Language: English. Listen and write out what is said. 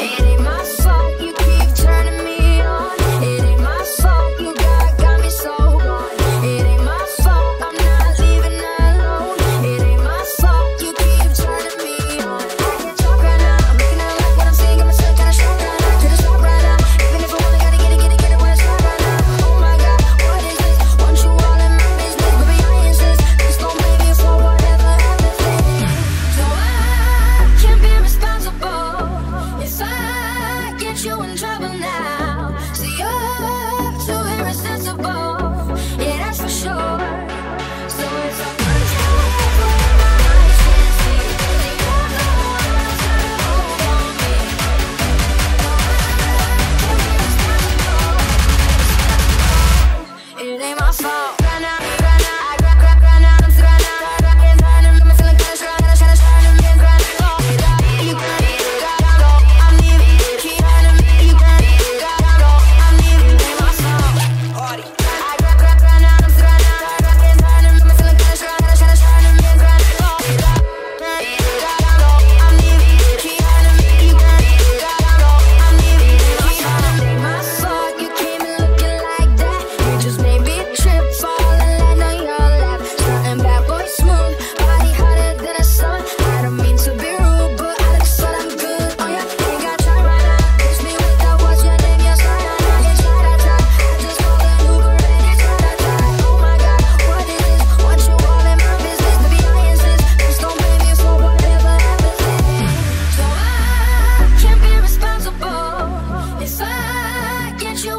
It my fault.